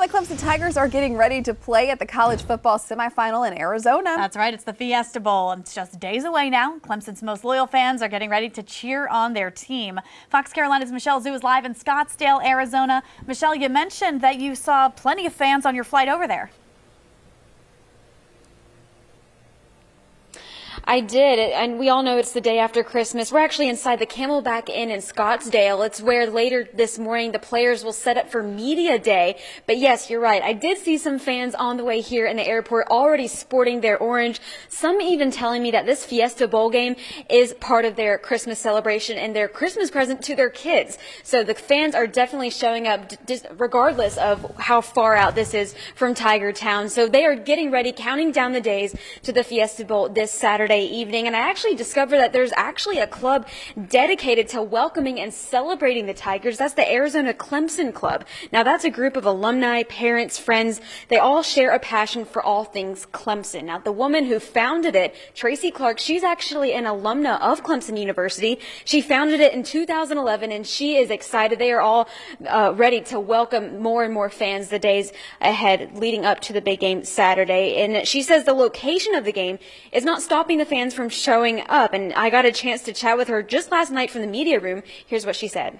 The Clemson Tigers are getting ready to play at the college football semifinal in Arizona. That's right. It's the Fiesta Bowl. It's just days away now. Clemson's most loyal fans are getting ready to cheer on their team. Fox Carolina's Michelle Zhu is live in Scottsdale, Arizona. Michelle, you mentioned that you saw plenty of fans on your flight over there. I did, and we all know it's the day after Christmas. We're actually inside the Camelback Inn in Scottsdale. It's where later this morning the players will set up for Media Day. But yes, you're right. I did see some fans on the way here in the airport already sporting their orange. Some even telling me that this Fiesta Bowl game is part of their Christmas celebration and their Christmas present to their kids. So the fans are definitely showing up regardless of how far out this is from Tiger Town. So they are getting ready, counting down the days to the Fiesta Bowl this Saturday. Evening, and I actually discovered that there's actually a club dedicated to welcoming and celebrating the Tigers. That's the Arizona Clemson Club. Now, that's a group of alumni, parents, friends. They all share a passion for all things Clemson. Now, the woman who founded it, Tracy Clark, she's actually an alumna of Clemson University. She founded it in 2011, and she is excited. They are all uh, ready to welcome more and more fans the days ahead leading up to the big game Saturday. And she says the location of the game is not stopping the fans from showing up. And I got a chance to chat with her just last night from the media room. Here's what she said.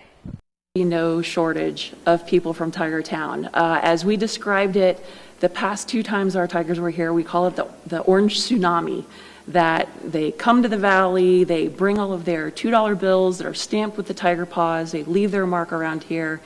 No shortage of people from Tiger Town. Uh, as we described it the past two times our Tigers were here, we call it the, the orange tsunami that they come to the valley, they bring all of their $2 bills that are stamped with the tiger paws, they leave their mark around here,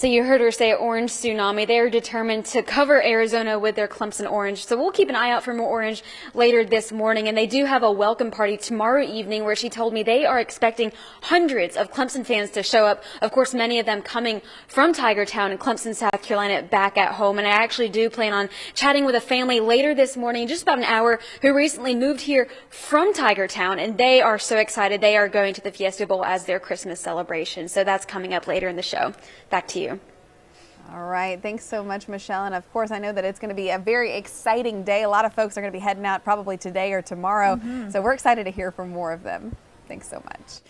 So you heard her say orange tsunami. They are determined to cover Arizona with their Clemson orange. So we'll keep an eye out for more orange later this morning. And they do have a welcome party tomorrow evening where she told me they are expecting hundreds of Clemson fans to show up. Of course, many of them coming from Tiger Town and Clemson, South Carolina back at home. And I actually do plan on chatting with a family later this morning, just about an hour, who recently moved here from Tiger Town. And they are so excited. They are going to the Fiesta Bowl as their Christmas celebration. So that's coming up later in the show. Back to you. All right. Thanks so much, Michelle. And of course, I know that it's going to be a very exciting day. A lot of folks are going to be heading out probably today or tomorrow. Mm -hmm. So we're excited to hear from more of them. Thanks so much.